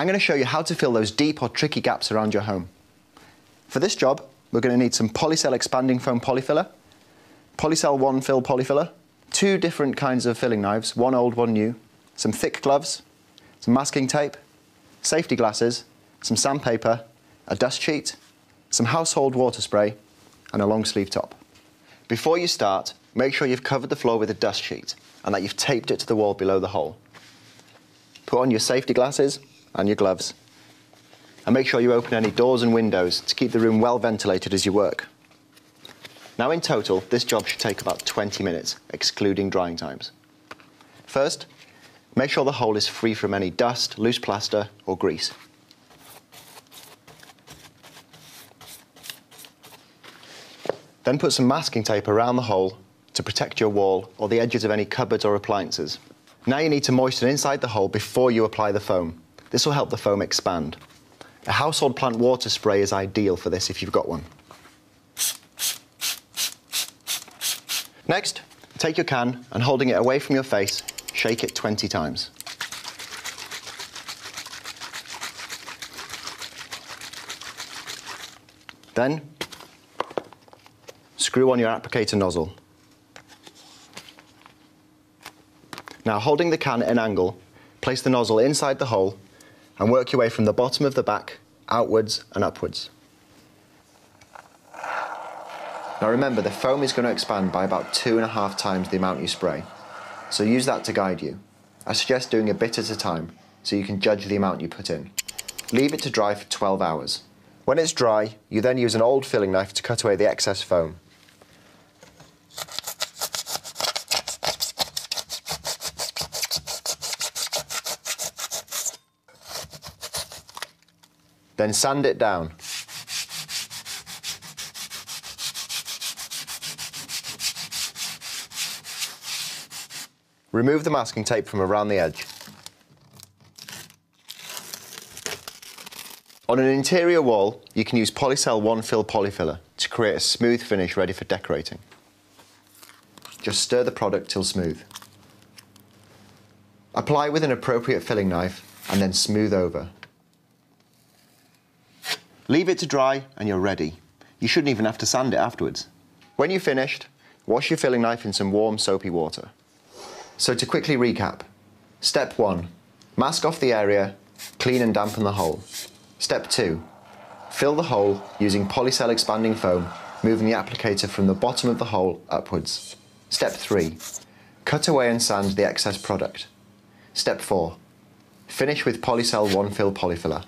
I'm going to show you how to fill those deep or tricky gaps around your home. For this job, we're going to need some Polycell expanding foam Polyfilla, Polycell one fill Polyfilla, two different kinds of filling knives, one old, one new, some thick gloves, some masking tape, safety glasses, some sandpaper, a dust sheet, some household water spray, and a long sleeve top. Before you start, make sure you've covered the floor with a dust sheet and that you've taped it to the wall below the hole. Put on your safety glasses and your gloves. And make sure you open any doors and windows to keep the room well ventilated as you work. Now in total, this job should take about 20 minutes, excluding drying times. First, make sure the hole is free from any dust, loose plaster or grease. Then put some masking tape around the hole to protect your wall or the edges of any cupboards or appliances. Now you need to moisten inside the hole before you apply the foam. This will help the foam expand. A household plant water spray is ideal for this if you've got one. Next, take your can and holding it away from your face, shake it 20 times. Then, screw on your applicator nozzle. Now, holding the can at an angle, place the nozzle inside the hole and work your way from the bottom of the back outwards and upwards. Now remember, the foam is going to expand by about two and a half times the amount you spray, so use that to guide you. I suggest doing a bit at a time so you can judge the amount you put in. Leave it to dry for 12 hours. When it's dry, you then use an old filling knife to cut away the excess foam. Then sand it down. Remove the masking tape from around the edge. On an interior wall, you can use Polycell One Fill Polyfilla to create a smooth finish ready for decorating. Just stir the product till smooth. Apply with an appropriate filling knife and then smooth over. Leave it to dry and you're ready. You shouldn't even have to sand it afterwards. When you've finished, wash your filling knife in some warm soapy water. So to quickly recap, step one, mask off the area, clean and dampen the hole. Step two, fill the hole using Polycell expanding foam, moving the applicator from the bottom of the hole upwards. Step three, cut away and sand the excess product. Step four, finish with Polycell one fill Polyfilla.